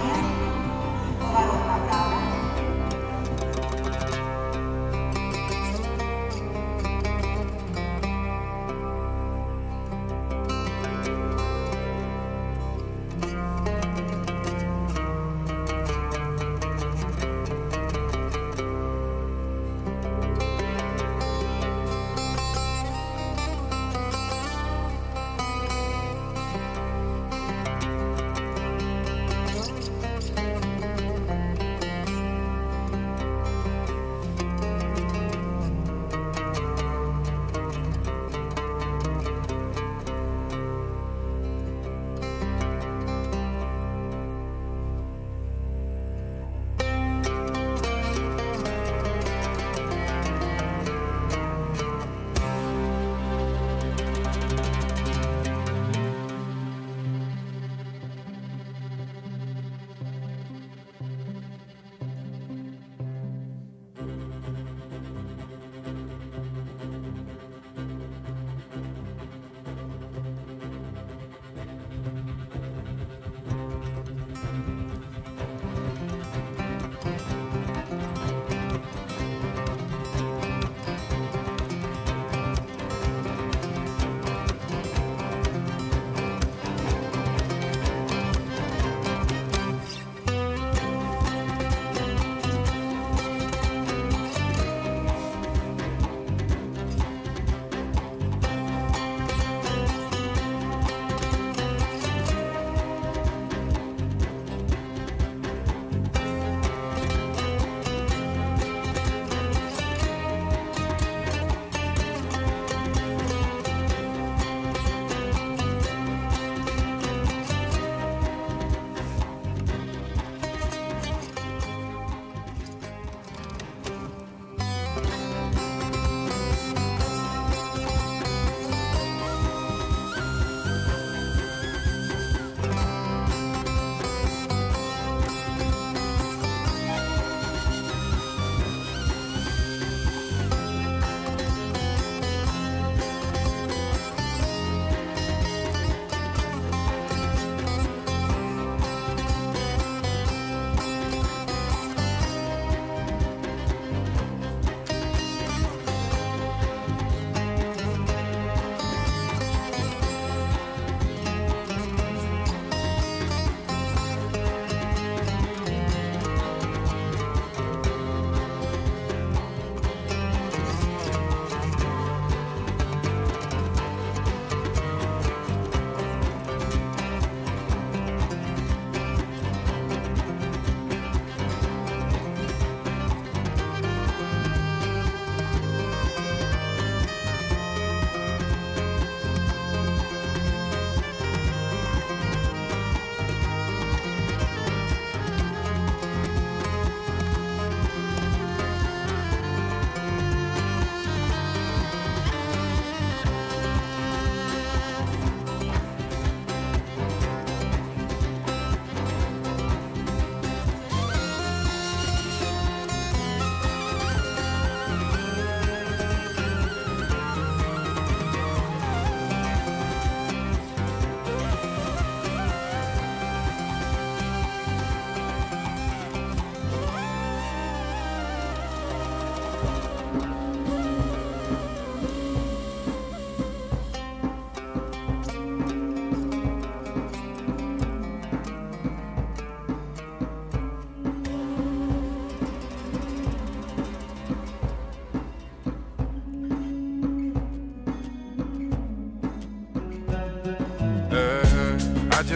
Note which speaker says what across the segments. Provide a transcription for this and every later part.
Speaker 1: Yeah.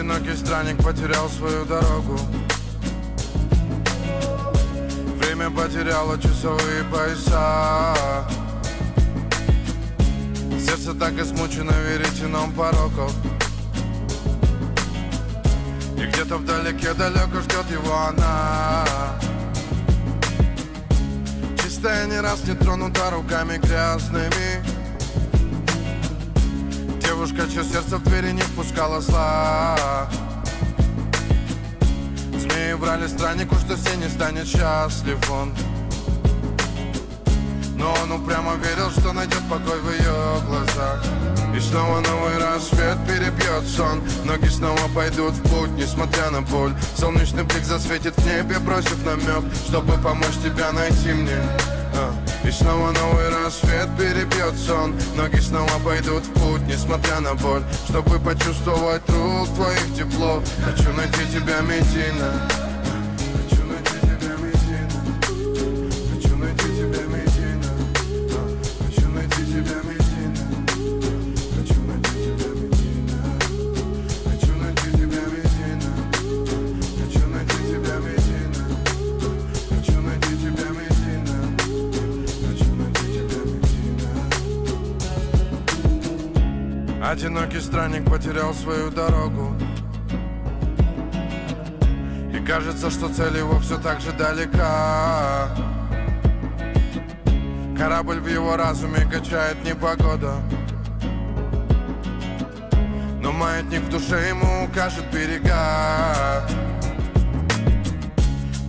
Speaker 1: Одинокий странник потерял свою дорогу. Время потеряло часовые пояса. Сердце так и смучено веретеном пороков. И где-то вдалеке далеко ждет его она. Чистая не раз не тронута руками грязными. Девушка, чье сердце в двери не впускала зла Врали страннику, что не станет счастлив он. Но он упрямо верил, что найдет покой в ее глазах. И снова новый рассвет перебьет сон. Ноги снова пойдут в путь, несмотря на боль. Солнечный блик засветит в небе, бросив намек Чтобы помочь тебя найти мне. А. И снова новый рассвет перебьет сон. Ноги снова пойдут в путь, несмотря на боль. Чтобы почувствовать рук твоих тепло Хочу найти тебя, Медина Одинокий странник потерял свою дорогу. И кажется, что цель его все так же далека. Корабль в его разуме качает непогода. Но маятник в душе ему укажет берега.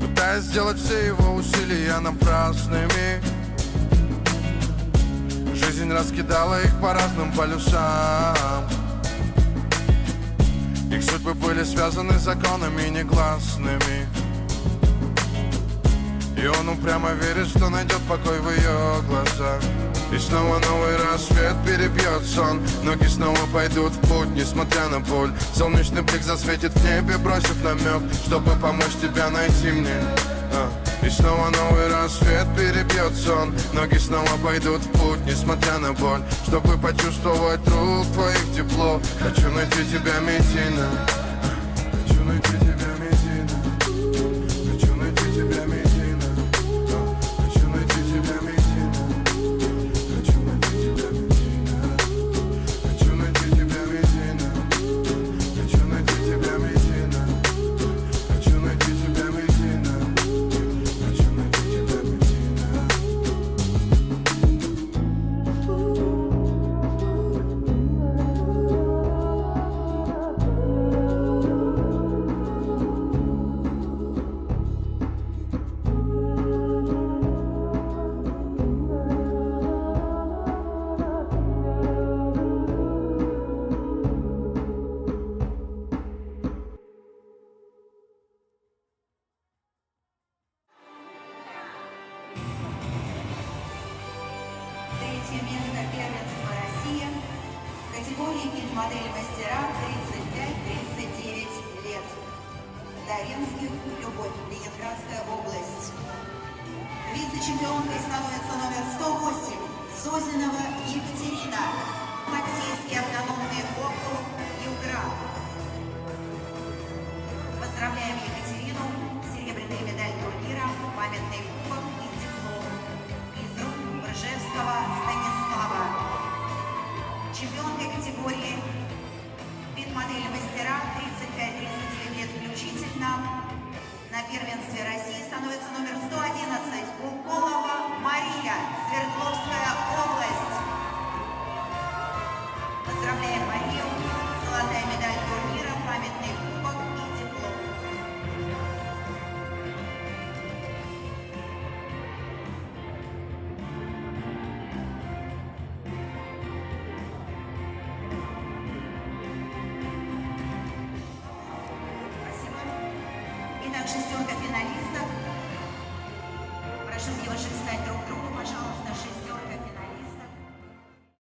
Speaker 1: Пытаясь сделать все его усилия напрасными Жизнь раскидала их по разным полюсам. Их судьбы были связаны законами негласными. И он упрямо верит, что найдет покой в ее глазах. И снова новый рассвет перебьет сон. Ноги снова пойдут в путь, несмотря на боль. Солнечный блик засветит в небе, бросив намек Чтобы помочь тебя найти мне. А. И снова новый рассвет перебьет сон Ноги снова пойдут в путь, несмотря на боль. Чтобы почувствовать рук твоих тепло. Хочу найти тебя, Медина Хочу найти тебя, Медина
Speaker 2: фит-модель мастера 35-39 лет. Даринских, Любовь, Ленинградская область. Вице-чемпионкой становится номер 108 Зозинова Екатерина. Максийский автономный округ Югра. Поздравляем Екатерину, чистилка финалистов.